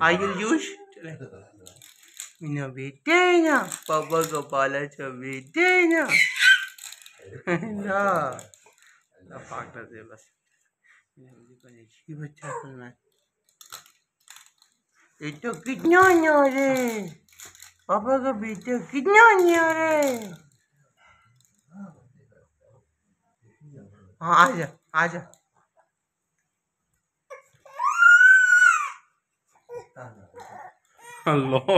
Are you used? Mina Vitena, Papa Gopala Vitena. No. The partner they must. ये बच्चा करना ये तो कितना न्यारे पापा का बेटा कितना न्यारे हाँ आजा आजा 哈喽。